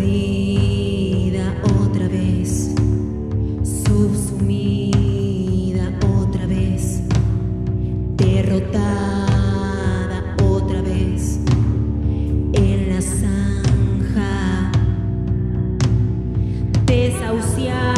Mordida otra vez, subsumida otra vez, derrotada otra vez. En la zanja, desahuciada.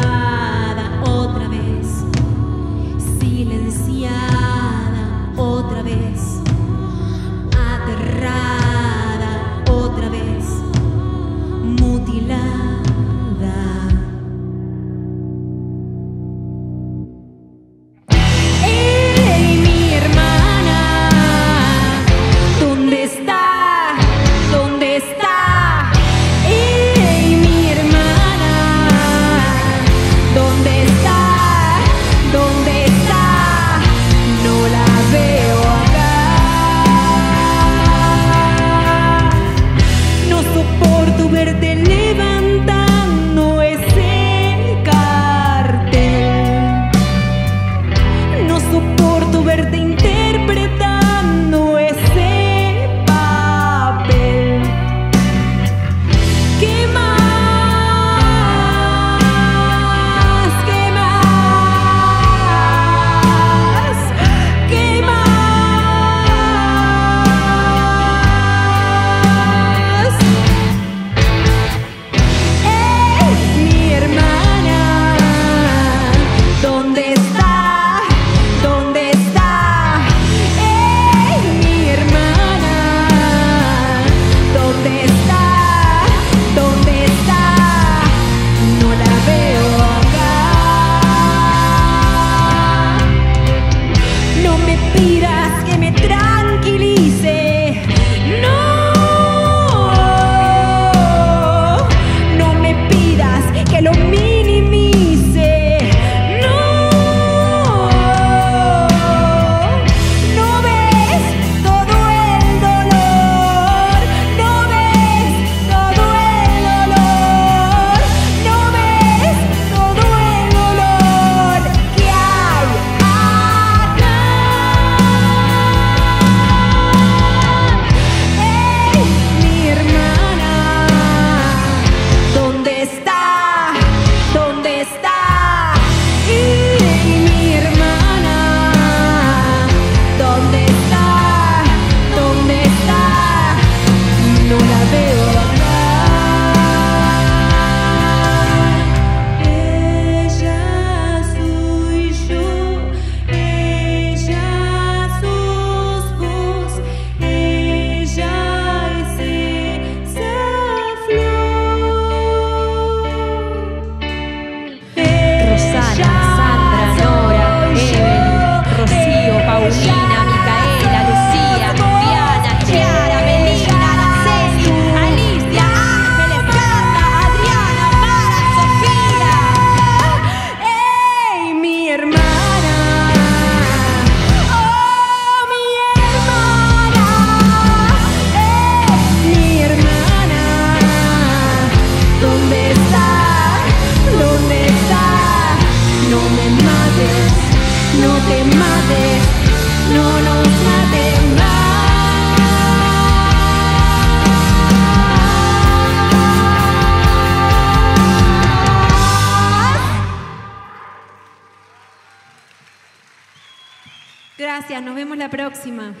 Gracias, nos vemos la próxima.